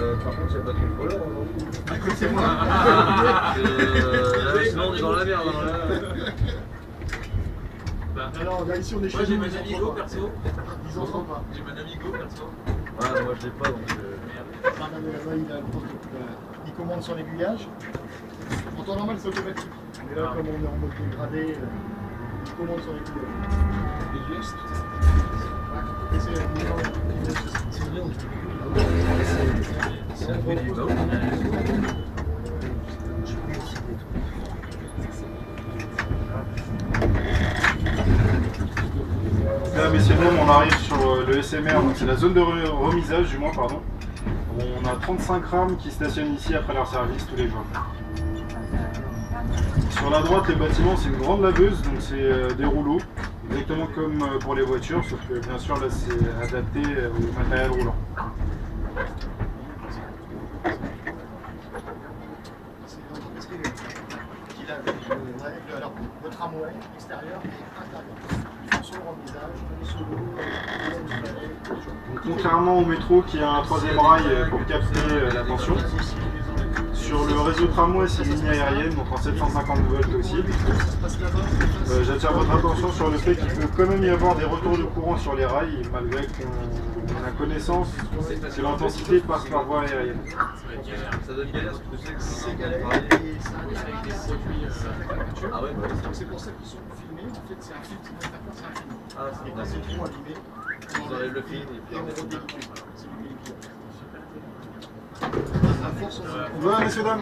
Euh, par contre, il n'y a pas trop de voleurs aujourd'hui. C'est moi. Euh, là, sinon, on est dans la merde. hein, là. Alors là, ici, on est chez Moi j'ai nous, mon ils ami en Go perso. Ils en font pas. J'ai mon ami Go perso. Ouais, moi, je l'ai pas, donc. euh, Regardez là-bas, il, a le poste, euh, il commande son aiguillage. En temps normal, c'est automatique. Mais là, comme on est en mode dégradé, euh, il commande son aiguillage. Ouais. Et Là, messieurs, on arrive sur euh, le SMR, c'est la zone de re- remisage, du moins, pardon. On a 35 rames qui stationnent ici après leur service tous les jours. Sur la droite, les bâtiments, c'est une grande laveuse, donc c'est euh, des rouleaux, exactement comme euh, pour les voitures, sauf que bien sûr, là, c'est adapté euh, au matériel roulant. Extérieur et intérieur. Contrairement au métro qui a un troisième rail euh, pour capter la tension, sur le réseau tramway, c'est une ligne aérienne, donc en 750 volts aussi. Euh, J'attire votre attention sur le fait qu'il peut quand même y avoir des retours de courant sur les rails, malgré qu'on on a connaissance que l'intensité passe par voie aérienne. Ça donne galère parce que C'est galère et euh, Ah ouais, Donc c'est pour ça qu'ils sont filmés. En fait, c'est un film c'est un film. Ah, c'est Ils enlèvent le film et puis et on on Buna mesela